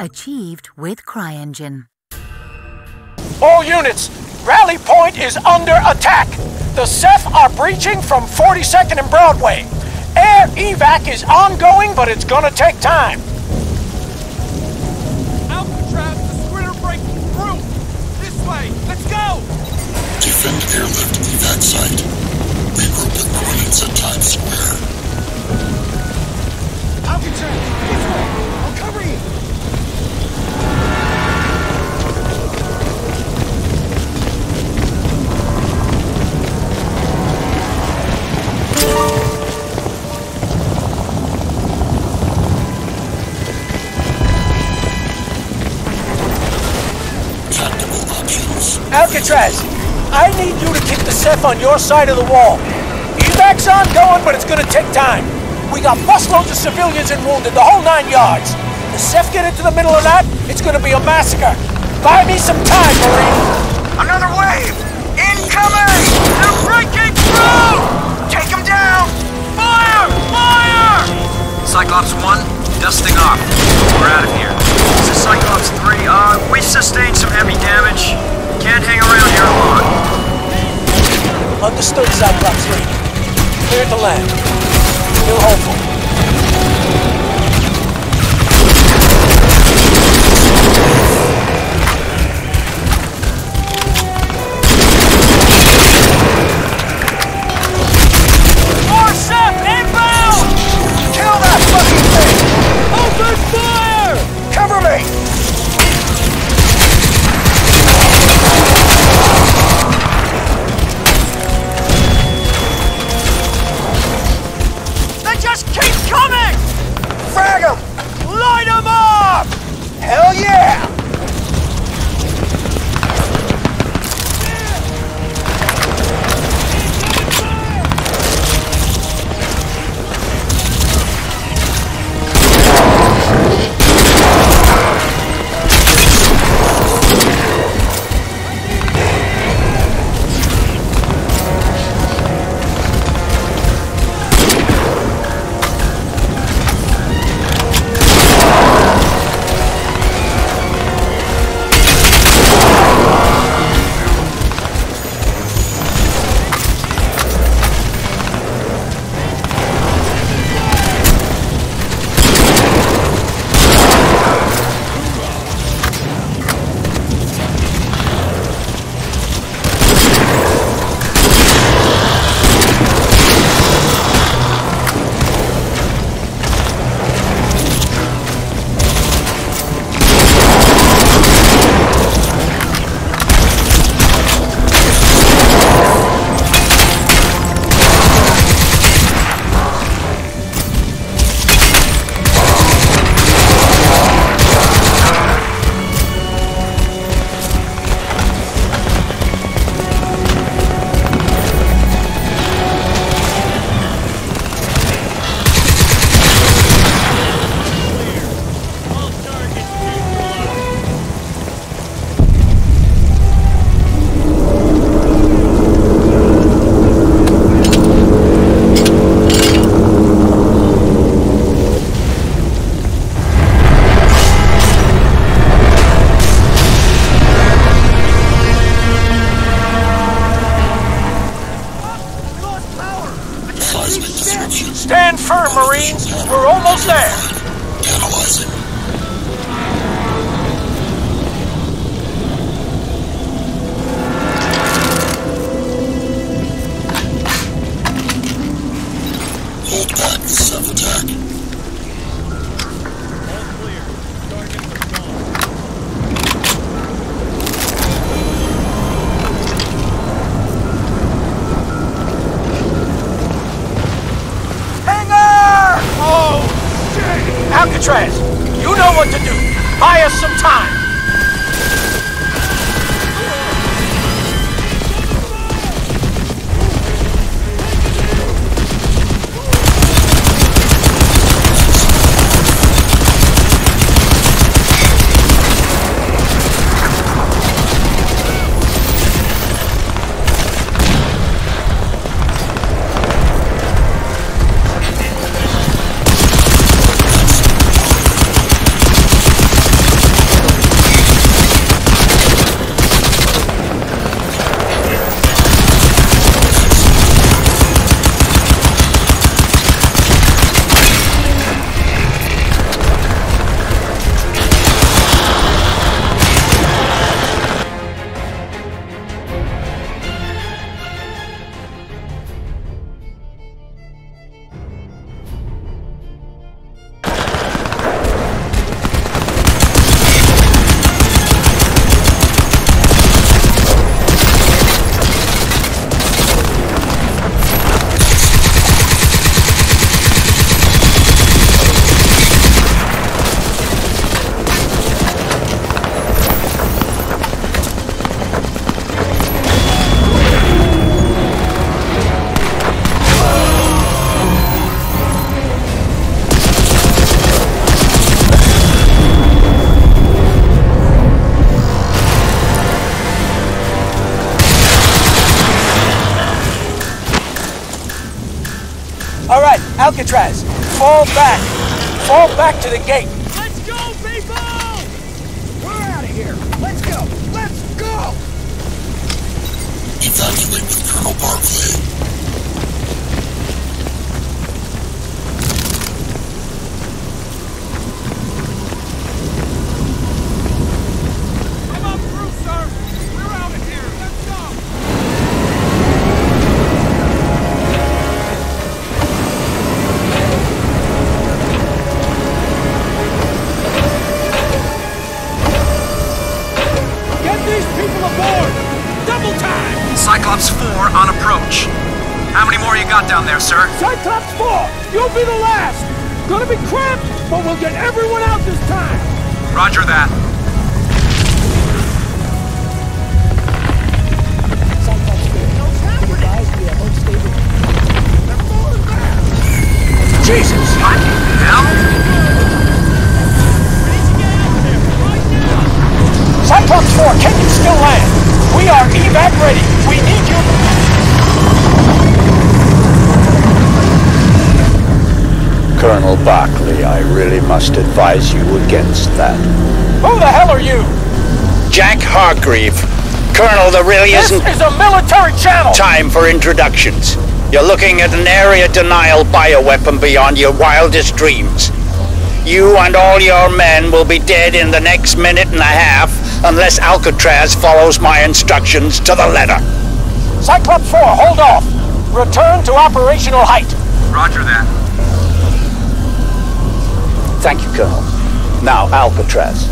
Achieved with CryEngine. All units, Rally Point is under attack. The Ceph are breaching from 42nd and Broadway. Air evac is ongoing, but it's gonna take time. Alcatraz, the squid breaking through! This way! Let's go! Defend airlift evac site. Regroup with coordinates at Times Square. Alcatraz, this way! Alcatraz, I need you to keep the Ceph on your side of the wall. Evac's ongoing, but it's gonna take time. We got busloads of civilians and wounded, the whole nine yards. The Ceph get into the middle of that, it's gonna be a massacre. Buy me some time, Marine. Another wave! Incoming! They're breaking through! Take them down! Fire! Fire! Cyclops 1, dusting off. We're out of here. This is Cyclops 3. Uh, we sustained some heavy damage. Can't hang around here long. Understood, Cyclops 3. Clear to land. Still hopeful. Stand firm, Marines. We're almost there. Alcatraz, fall back. Fall back to the gate. Let's go, people! We're out of here. Let's go. Let's go. Evacuate with Colonel Barclay. 4, you'll be the last! Gonna be cramped, but we'll get everyone out this time! Roger that. Jesus! What? Cyclops 4, can you still land? We are evac ready. We need Colonel Barclay, I really must advise you against that. Who the hell are you? Jack Hargreave. Colonel, there really This isn't This is a military channel. time for introductions. You're looking at an area denial bioweapon beyond your wildest dreams. You and all your men will be dead in the next minute and a half unless Alcatraz follows my instructions to the letter. Cyclops 4, hold off. Return to operational height. Roger that. Thank you, Colonel. Now, Alcatraz.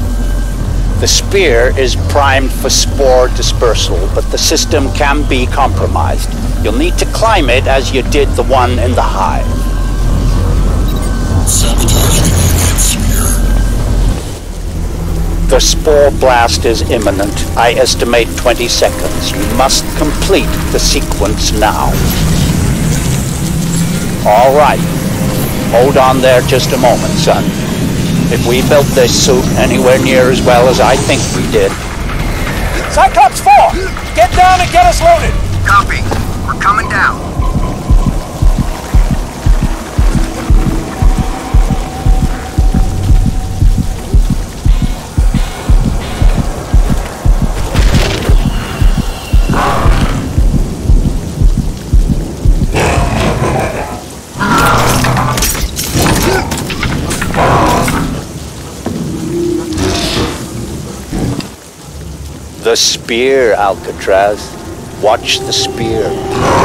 The spear is primed for spore dispersal, but the system can be compromised. You'll need to climb it as you did the one in the hive. The spore blast is imminent. I estimate 20 seconds. You must complete the sequence now. All right. Hold on there just a moment, son. If we built this suit anywhere near as well as I think we did, Cyclops 4, get down and get us loaded. Copy. We're coming down. The spear, Alcatraz. Watch the spear.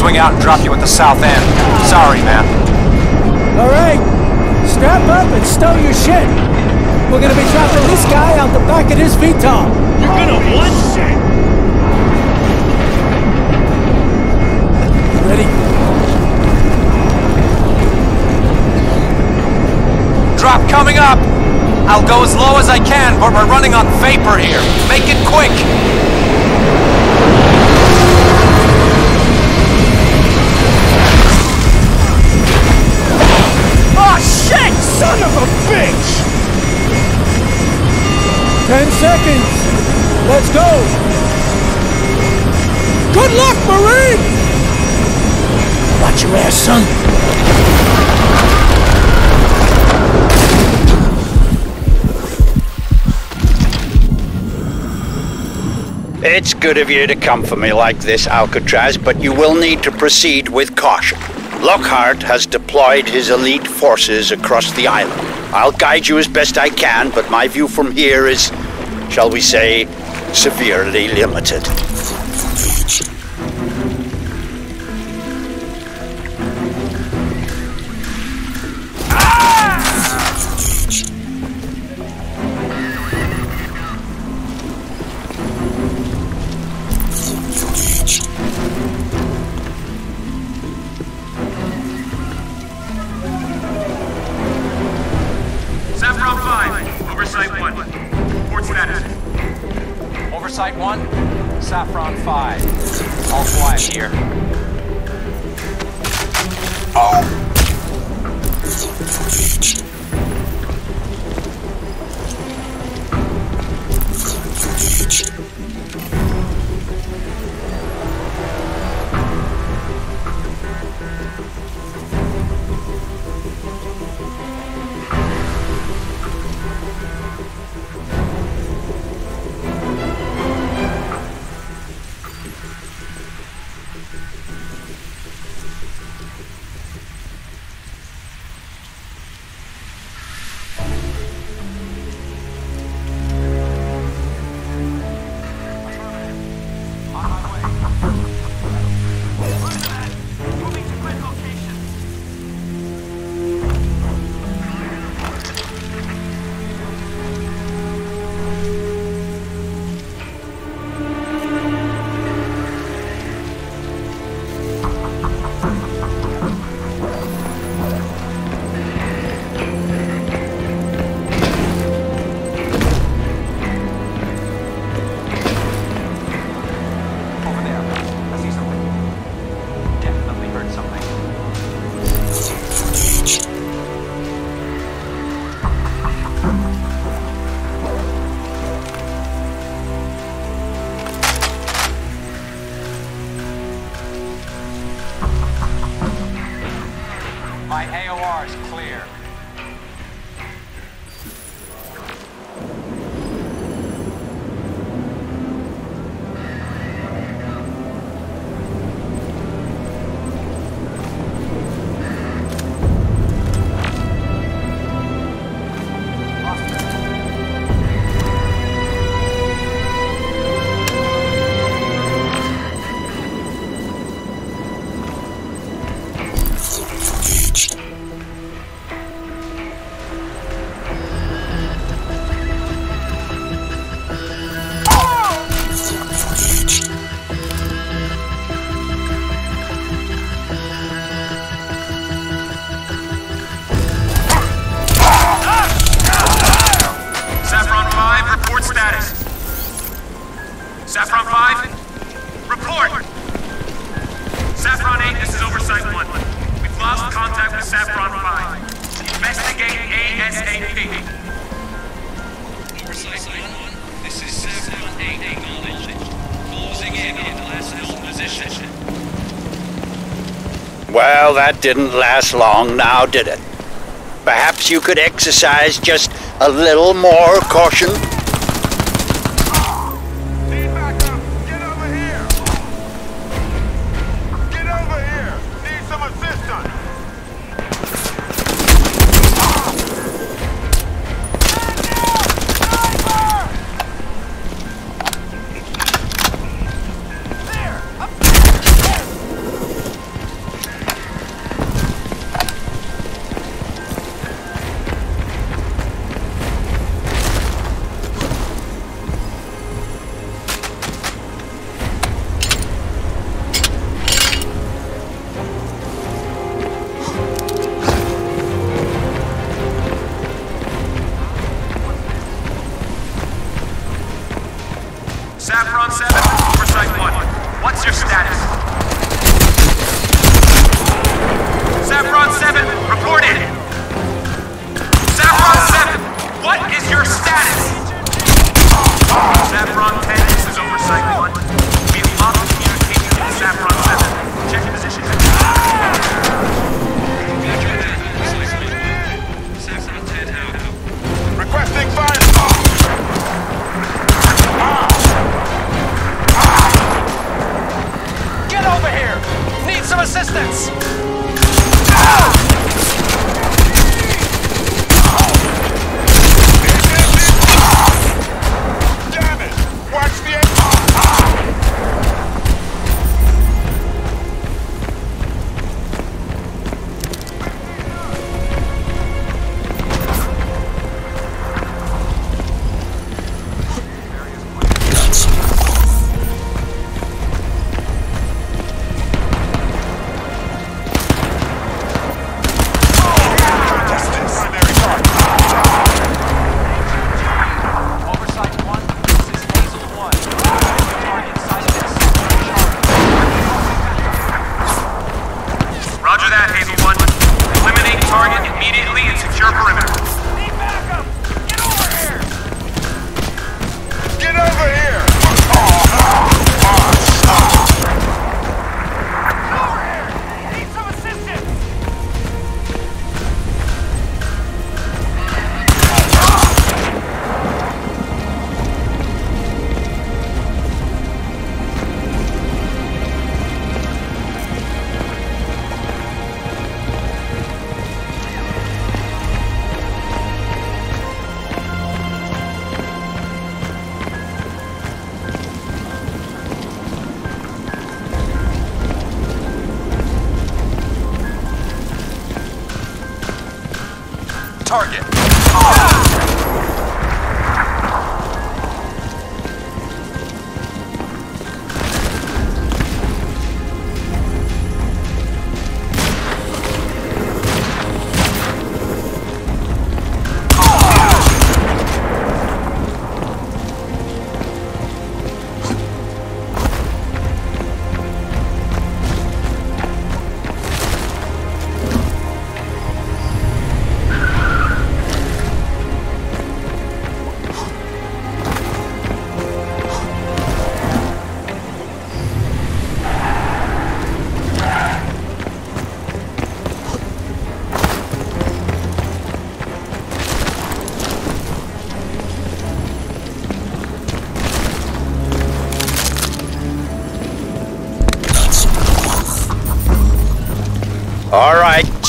Swing out and drop you at the south end. Sorry, man. All right, strap up and stow your shit. We're gonna be dropping this guy out the back of this VTOL. You're gonna what? Shit! Ready? Drop coming up! I'll go as low as I can, but we're running on vapor here. Make it quick! Son of a bitch! Ten seconds. Let's go. Good luck, Marine! Watch your ass, son. It's good of you to come for me like this, Alcatraz, but you will need to proceed with caution. Lockhart has deployed his elite forces across the island. I'll guide you as best I can, but my view from here is, shall we say, severely limited. That didn't last long now, did it? Perhaps you could exercise just a little more caution?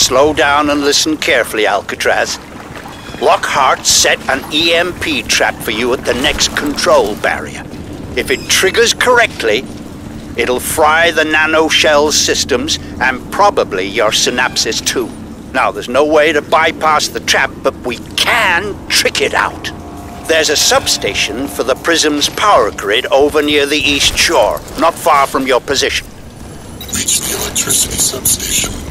Slow down and listen carefully, Alcatraz. Lockhart set an EMP trap for you at the next control barrier. If it triggers correctly, it'll fry the nanoshell systems and probably your synapses too. Now, there's no way to bypass the trap, but we can trick it out. There's a substation for the Prism's power grid over near the East Shore, not far from your position. reach the electricity substation.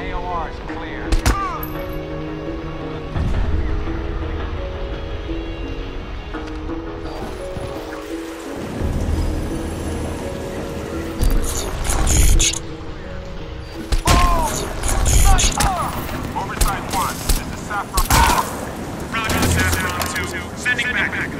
AOR's clear. Oversight 1, this is Saffron. Roger, Saffron 2, sending back.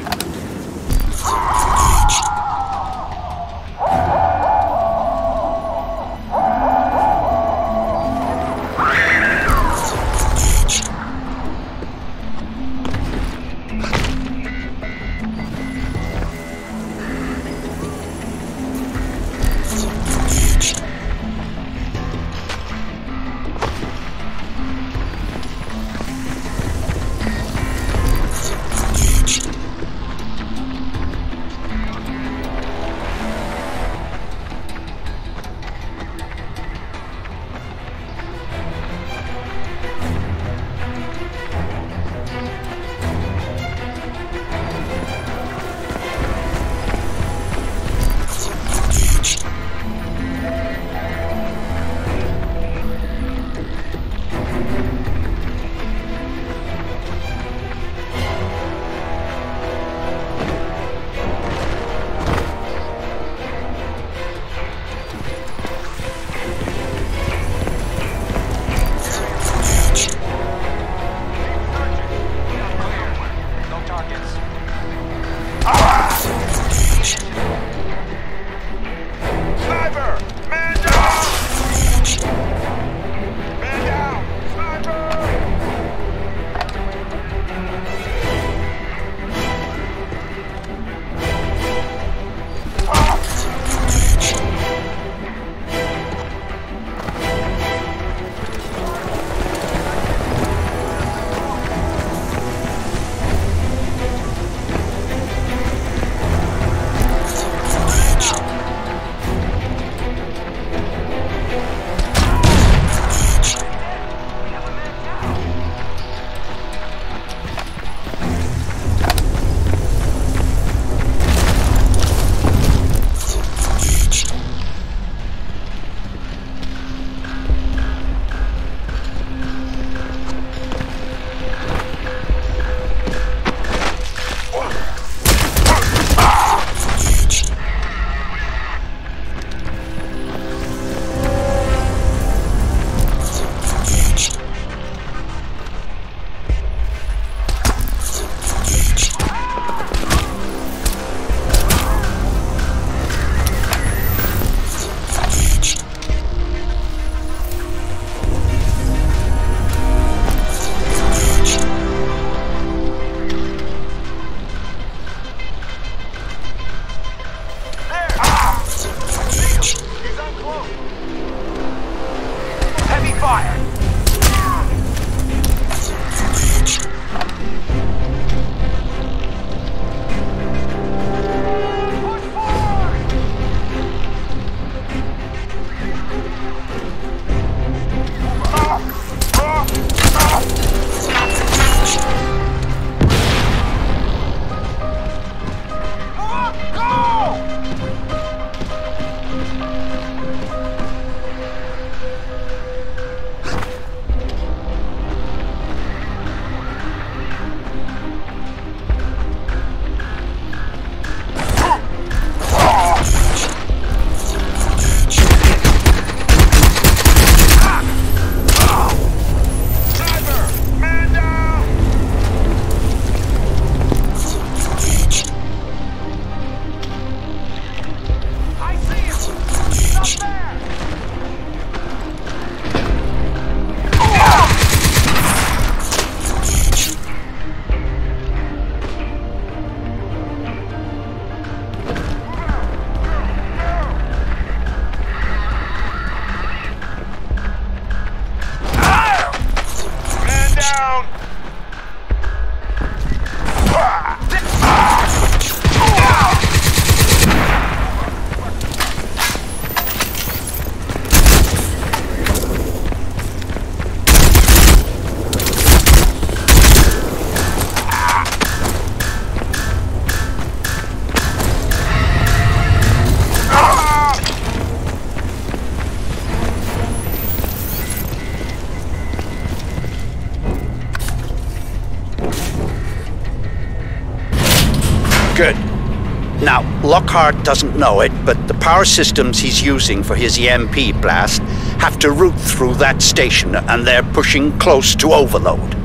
Lockhart doesn't know it, but the power systems he's using for his EMP blast have to route through that station, and they're pushing close to overload.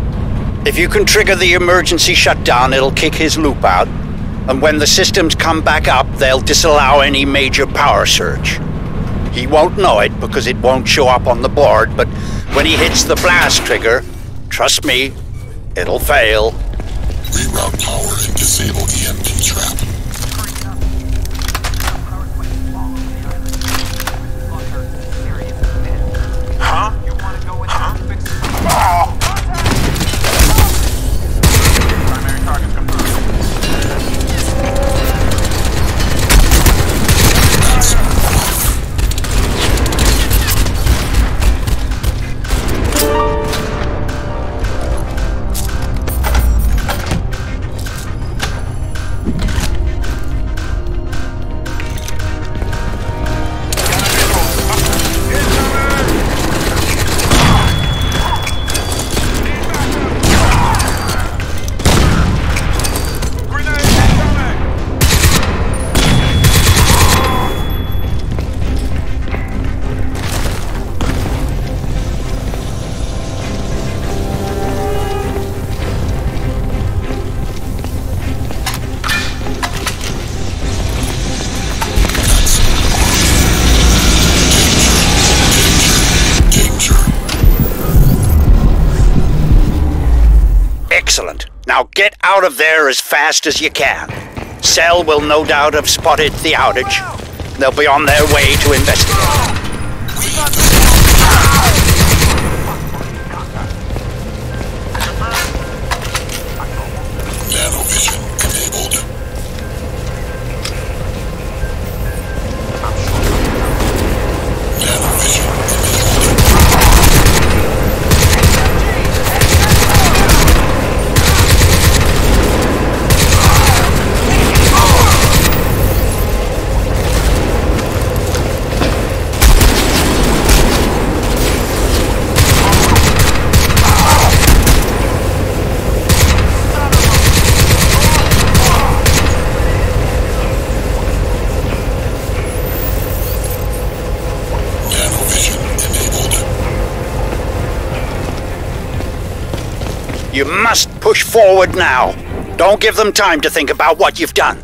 If you can trigger the emergency shutdown, it'll kick his loop out, and when the systems come back up, they'll disallow any major power surge. He won't know it because it won't show up on the board, but when he hits the blast trigger, trust me, it'll fail. Reroute power and disable there as fast as you can. Cell will no doubt have spotted the outage. They'll be on their way to investigate. Must push forward now. Don't give them time to think about what you've done.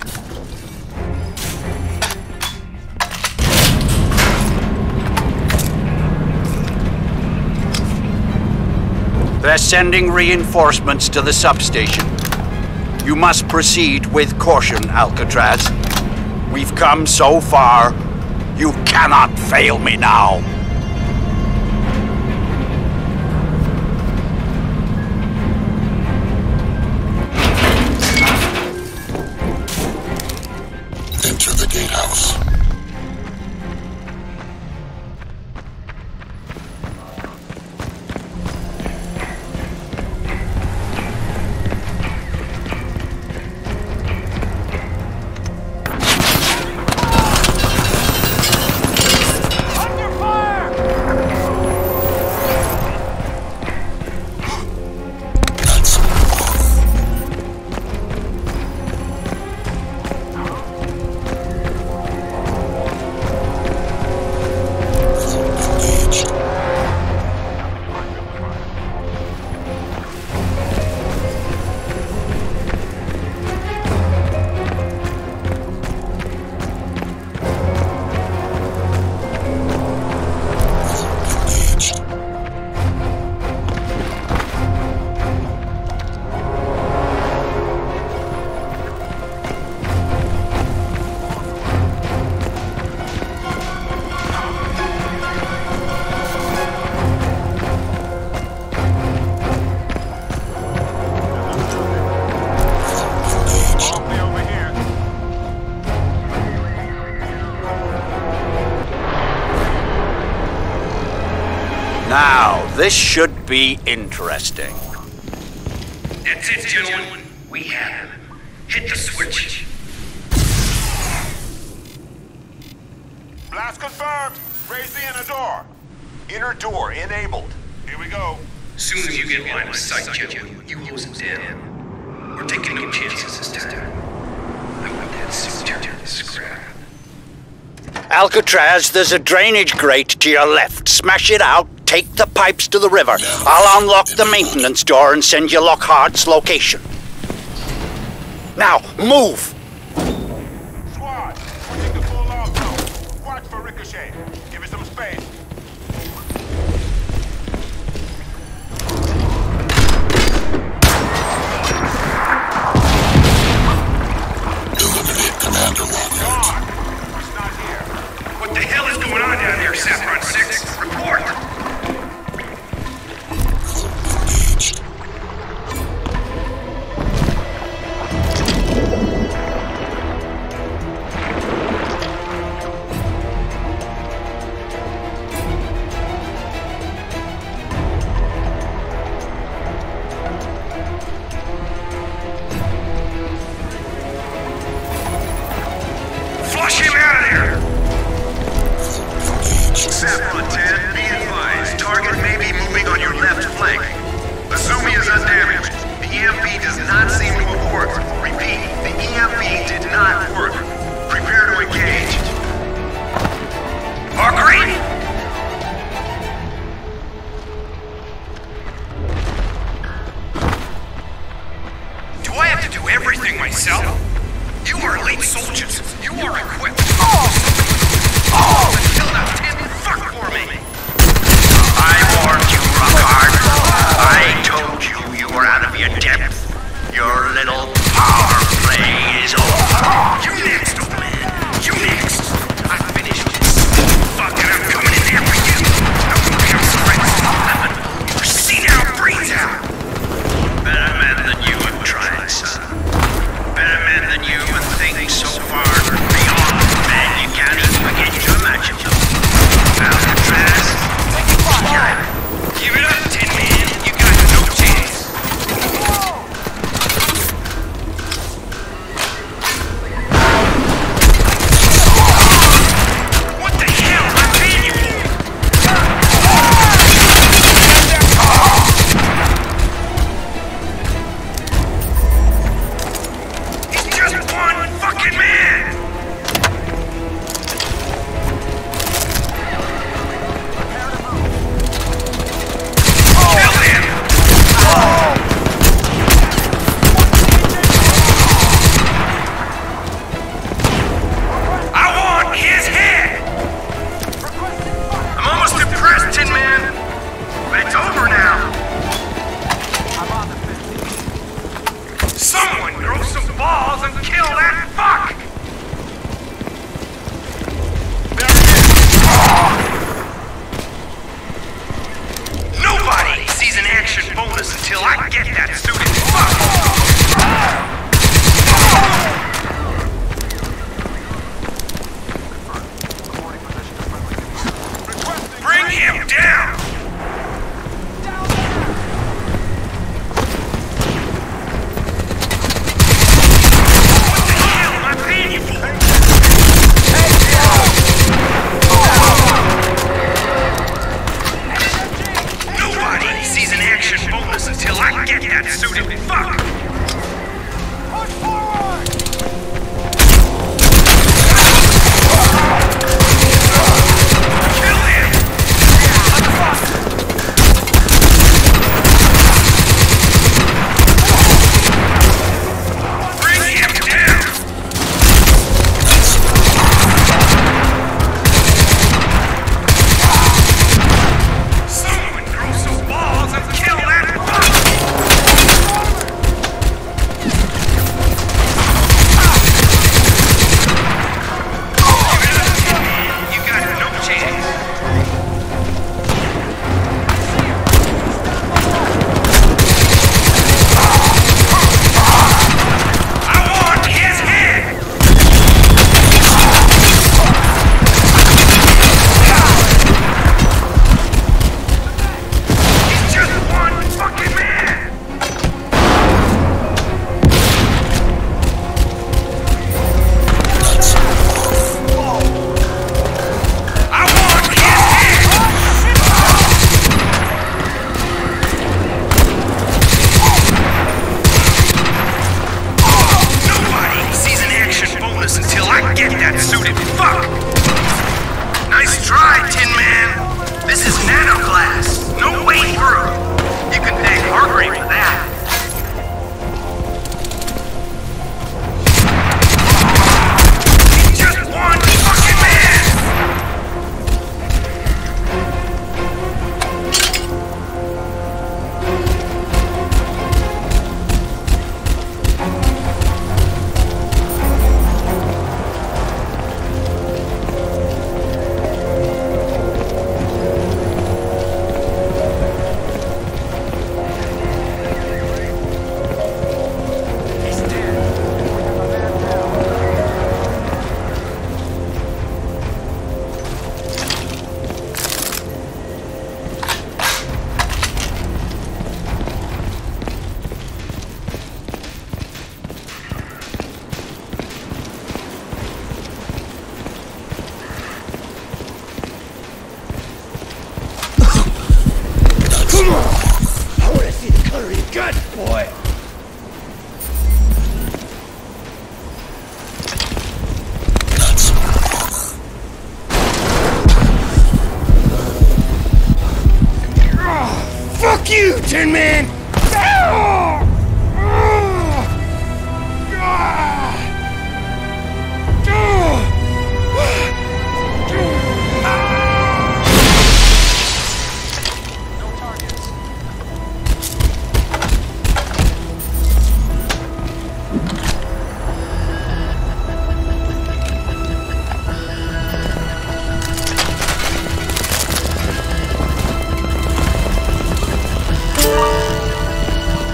They're sending reinforcements to the substation. You must proceed with caution, Alcatraz. We've come so far. You cannot fail me now. This should be interesting. That's it, gentlemen. We have him. Hit the switch. Blast confirmed. Raise the inner door. Inner door enabled. Here we go. Soon as you get line of sight, gentlemen, you lose him down. We're taking no chances this time. I want that suit turned to scrap. Alcatraz, there's a drainage grate to your left. Smash it out Take the pipes to the river. I'll unlock the maintenance door and send you Lockhart's location. Now, move!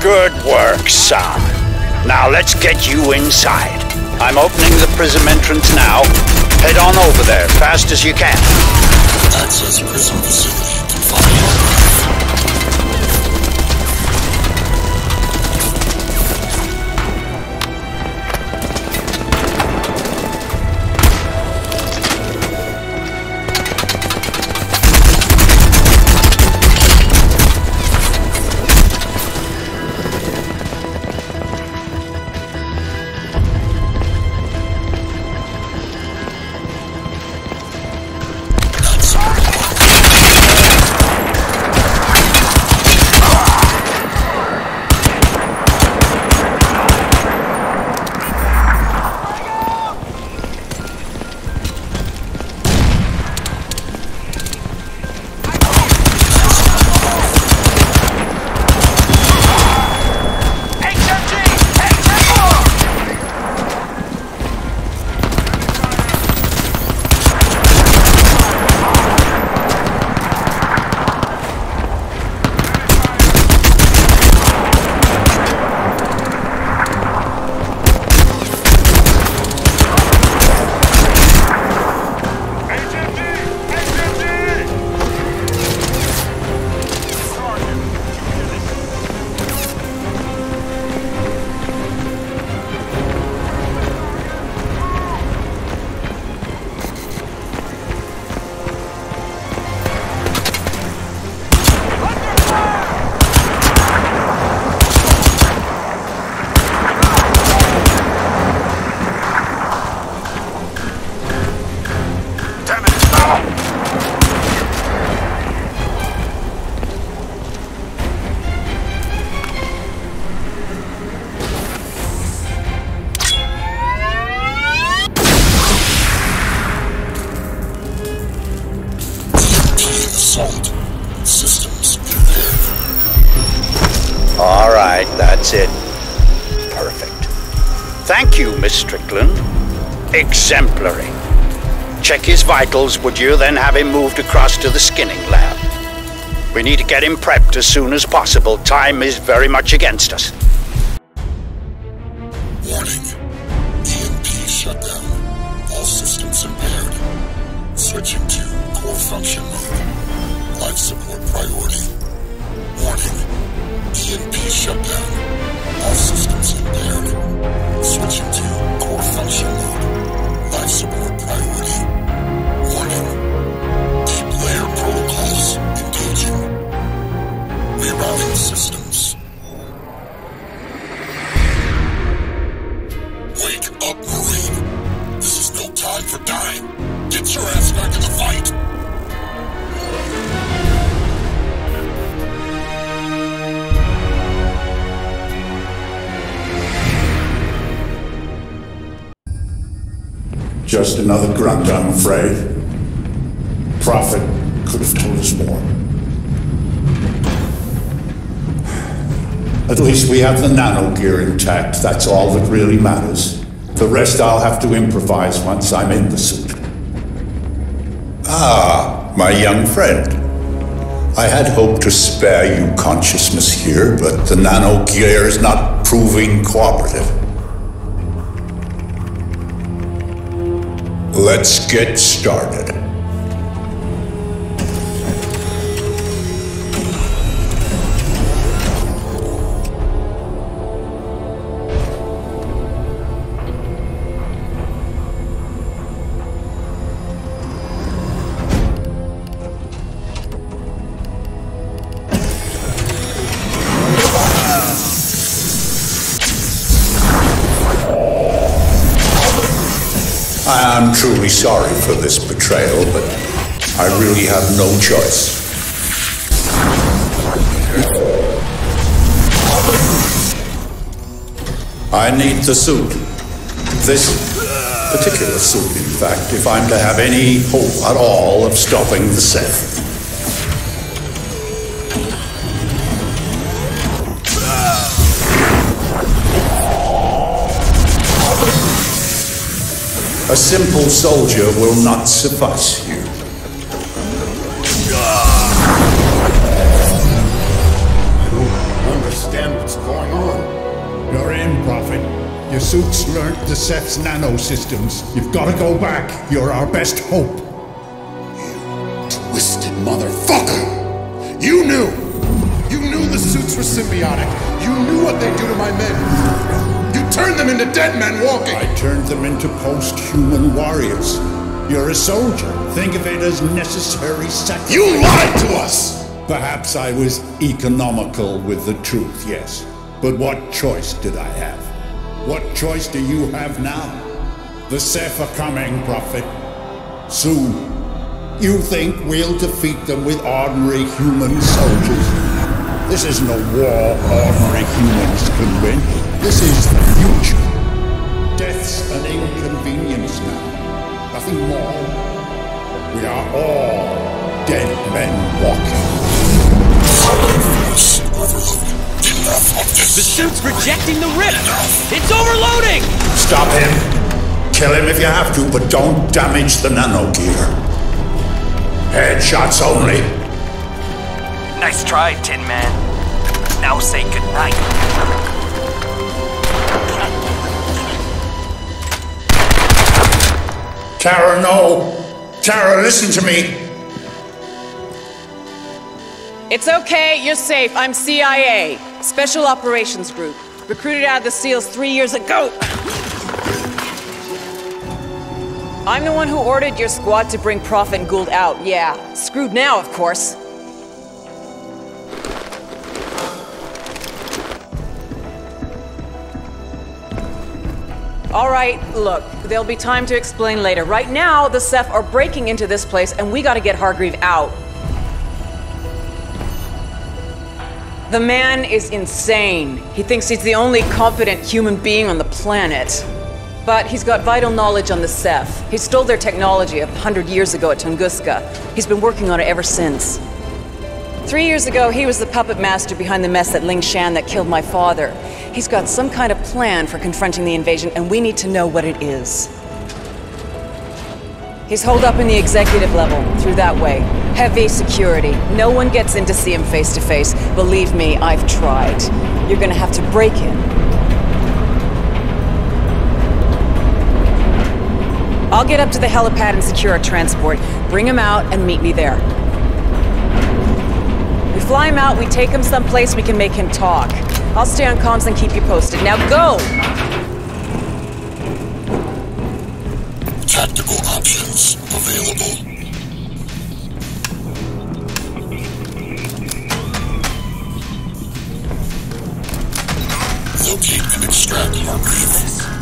Good work, son. Now let's get you inside. I'm opening the prism entrance now. Head on over there, fast as you can. Access prism facility Thank you, Miss Strickland. Exemplary. Check his vitals, would you, then have him moved across to the skinning lab. We need to get him prepped as soon as possible. Time is very much against us. That's all that really matters. The rest I'll have to improvise once I'm in the suit. Ah, my young friend. I had hoped to spare you consciousness here, but the nano gear is not proving cooperative. Let's get started. I am truly sorry for this betrayal, but I really have no choice. I need the suit. This particular suit, in fact, if I'm to have any hope at all of stopping the Ceph. A simple soldier will not suffice you. I don't understand what's going on. You're in, Prophet. Your suit's learnt the Ceph's nano systems. You've got to go back. You're our best hope. You twisted motherfucker! You knew! You knew the suits were symbiotic. You knew what they'd do to my men. Turned them into dead men walking. I turned them into post-human warriors. You're a soldier. Think of it as necessary sacrifice. You lied to us! Perhaps I was economical with the truth, yes. But what choice did I have? What choice do you have now? The Ceph are coming, Prophet. Soon. You think we'll defeat them with ordinary human soldiers? This isn't a war ordinary humans can win. This is future. Death's an inconvenience now. Nothing more. We are all dead men walking. The suit's rejecting the rip! It's overloading! Stop him. Kill him if you have to, but don't damage the nano gear. Headshots only. Nice try, Tin Man. Now say goodnight. Tara, no. Tara, listen to me. It's okay, you're safe. I'm CIA, Special Operations Group. Recruited out of the SEALs three years ago. I'm the one who ordered your squad to bring Prophet and Gould out, yeah. Screwed now, of course. All right, look, there'll be time to explain later. Right now, the Ceph are breaking into this place, and we gotta get Hargreave out. The man is insane. He thinks he's the only competent human being on the planet. But he's got vital knowledge on the Ceph. He stole their technology a hundred years ago at Tunguska. He's been working on it ever since. Three years ago, he was the puppet master behind the mess at Ling Shan that killed my father. He's got some kind of plan for confronting the invasion, and we need to know what it is. He's holed up in the executive level, through that way. Heavy security. No one gets in to see him face to face. Believe me, I've tried. You're gonna have to break in. I'll get up to the helipad and secure a transport. Bring him out and meet me there. Fly him out, we take him someplace we can make him talk. I'll stay on comms and keep you posted. Now go! Tactical options available. Locate and extract Hargreave.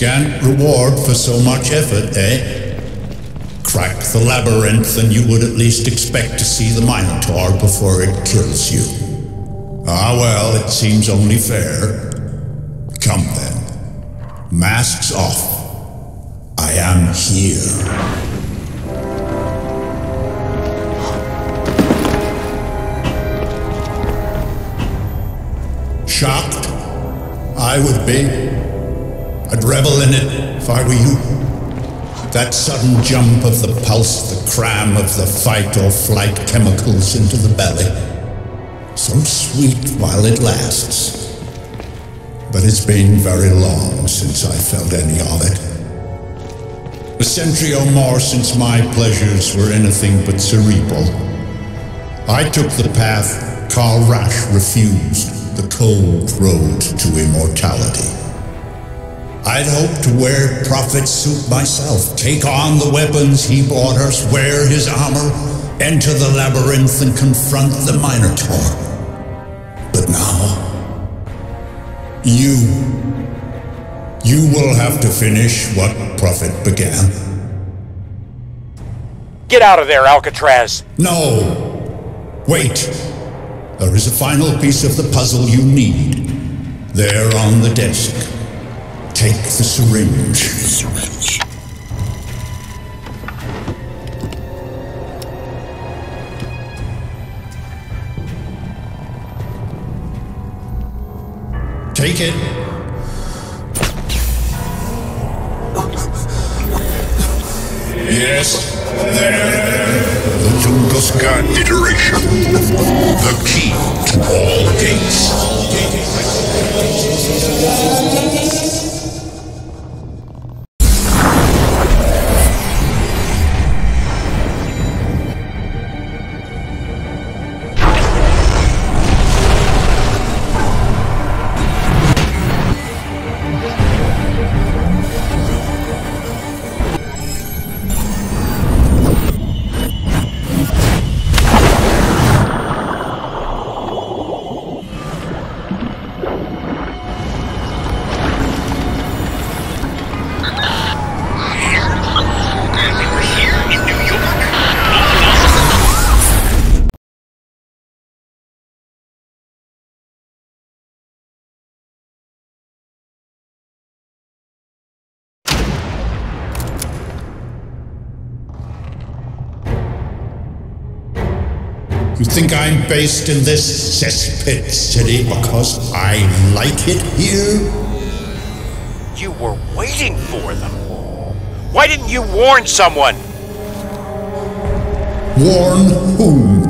Scant reward for so much effort, eh? Crack the labyrinth and you would at least expect to see the Minotaur before it kills you. Ah well, it seems only fair. Come then. Masks off. I am here. Shocked? I would be. I'd revel in it if I were you. That sudden jump of the pulse, the cram of the fight or flight chemicals into the belly. So sweet while it lasts. But it's been very long since I felt any of it. A century or more since my pleasures were anything but cerebral. I took the path Karl Rasch refused the cold road to immortality. I'd hoped to wear Prophet's suit myself, take on the weapons he brought us, wear his armor, enter the labyrinth and confront the Minotaur. But now, you, you will have to finish what Prophet began. Get out of there, Alcatraz! No! Wait! There is a final piece of the puzzle you need. There on the desk. Take the syringe. Syringe. Take it. Yes, there. The Tunguska iteration. The key to all gates. You think I'm based in this cesspit city because I like it here? You were waiting for them. Why didn't you warn someone? Warn whom?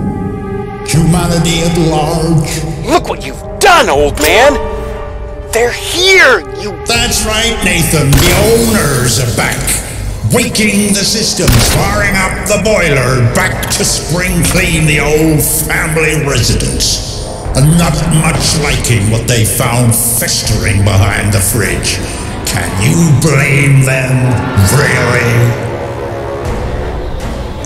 Humanity at large? Look what you've done, old man! They're here, you... That's right, Nathan. The owners are back. Waking the systems, firing up the boiler, back to spring clean the old family residence. And not much liking what they found festering behind the fridge. Can you blame them, really?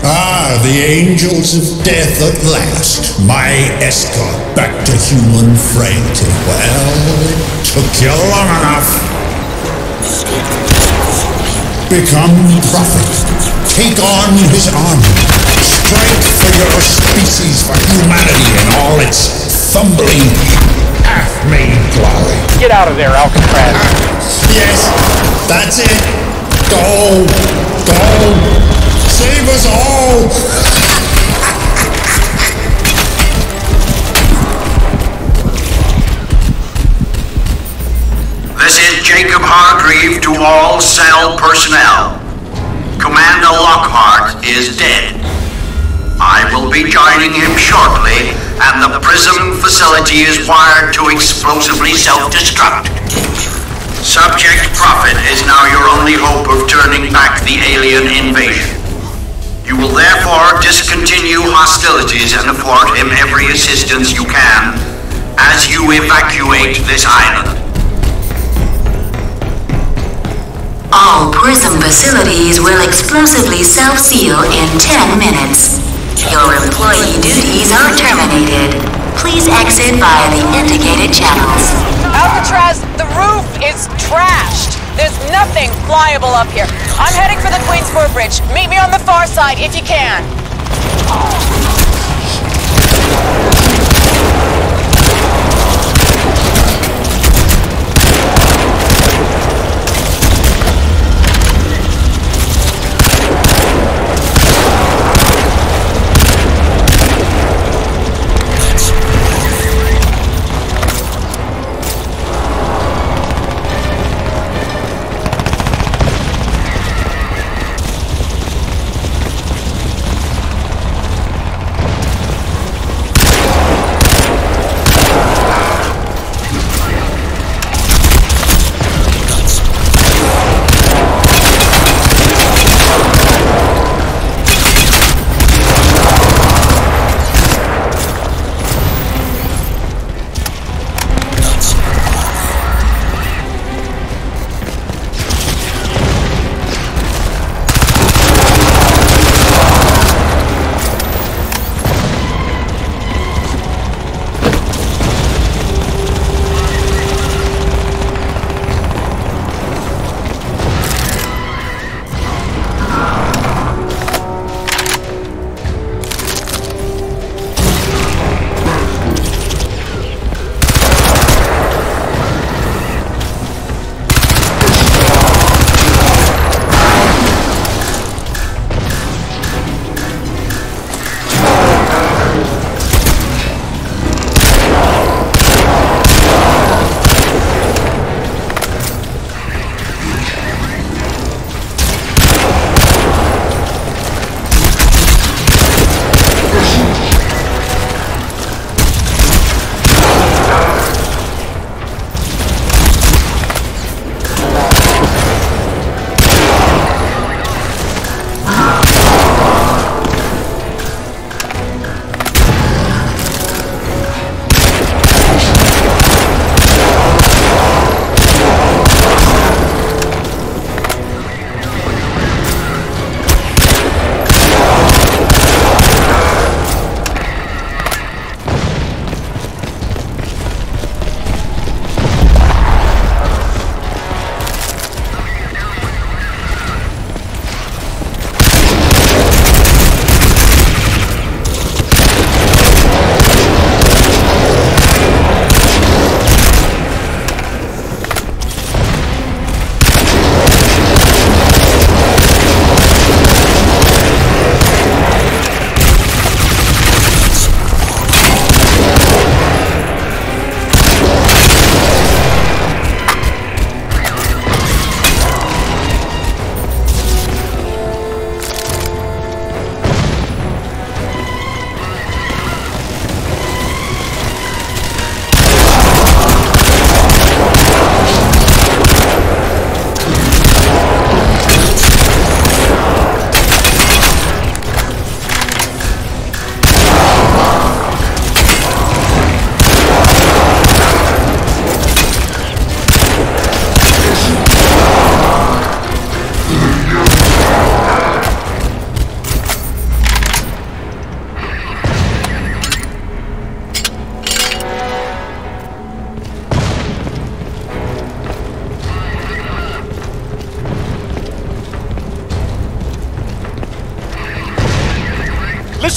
Ah, the angels of death at last. My escort back to human frailty. Well, it took you long enough. Become prophet. Take on his army. Strike for your species, for humanity and all its fumbling, half-made glory. Get out of there, Alcatraz. Yes, that's it. Go, go. Save us all. This is Jacob Hargreave to all cell personnel. Commander Lockhart is dead. I will be joining him shortly, and the Prism facility is wired to explosively self-destruct. Subject Prophet is now your only hope of turning back the alien invasion. You will therefore discontinue hostilities and afford him every assistance you can as you evacuate this island. All PRISM facilities will explosively self-seal in 10 minutes. Your employee duties are terminated. Please exit via the indicated channels. Alcatraz, the roof is trashed. There's nothing flyable up here. I'm heading for the Queensboro Bridge. Meet me on the far side if you can.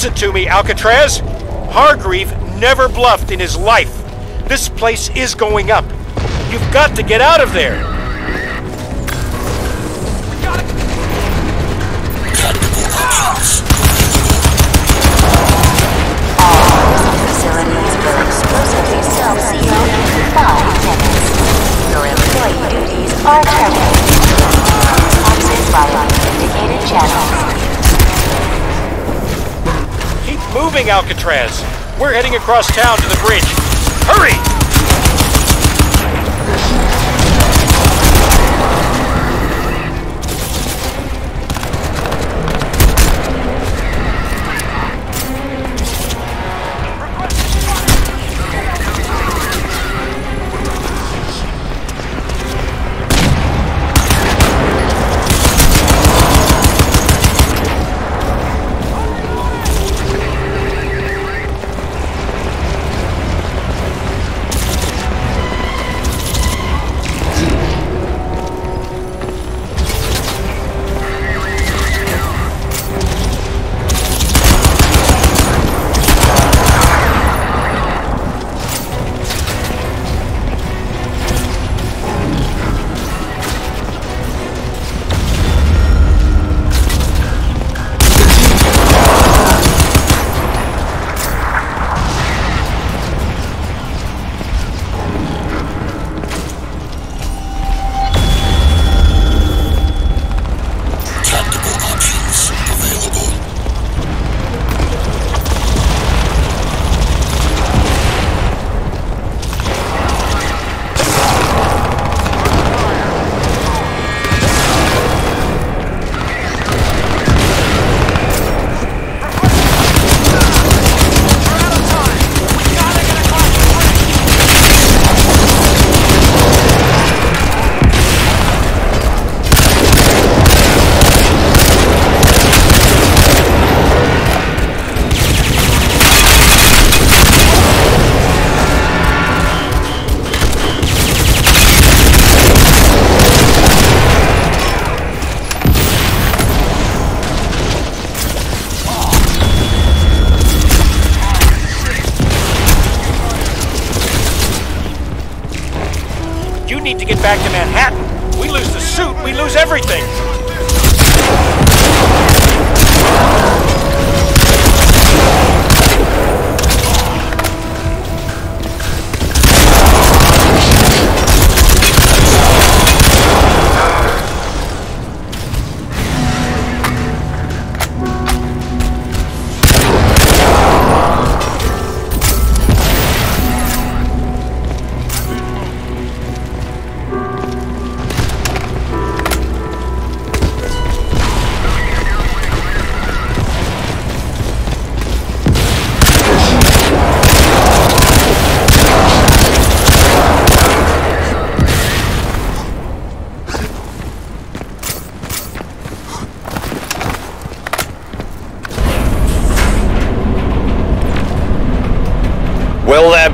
Listen to me, Alcatraz. Hargreave never bluffed in his life. This place is going up. You've got to get out of there. Your employee duties are terminated. Keep moving, Alcatraz. We're heading across town to the bridge. Hurry!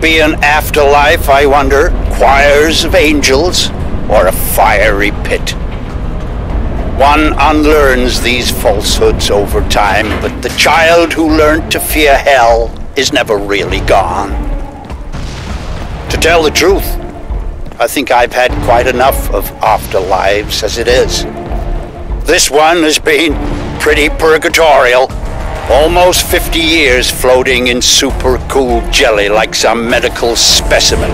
Be an afterlife, I wonder? Choirs of angels? Or a fiery pit? One unlearns these falsehoods over time, but the child who learned to fear hell is never really gone. To tell the truth, I think I've had quite enough of afterlives as it is. This one has been pretty purgatorial. Almost 50 years floating in super cool jelly like some medical specimen.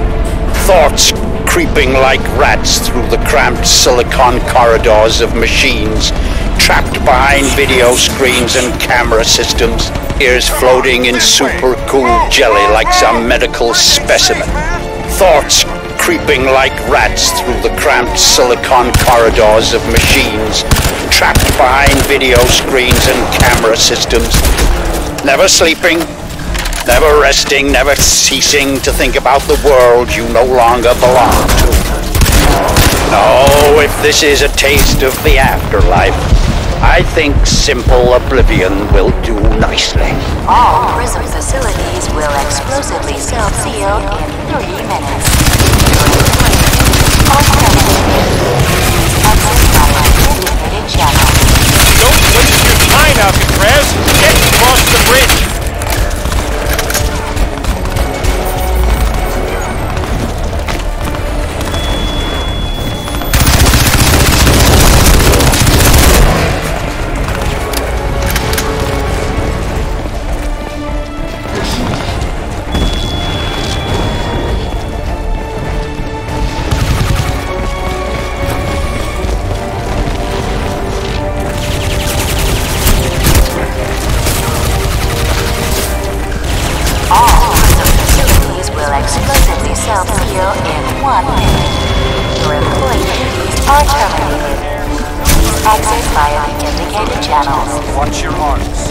Thoughts creeping like rats through the cramped silicon corridors of machines, trapped behind video screens and camera systems. Ears floating in super cool jelly like some medical specimen. Thoughts creeping like rats through the cramped silicon corridors of machines, trapped behind video screens and camera systems. Never sleeping, never resting, never ceasing to think about the world you no longer belong to. No, if this is a taste of the afterlife, I think simple oblivion will do nicely. All prison facilities will explosively self-seal in three minutes. Time, Get across the bridge. Are terminated. Exit via the channels. Watch your arms.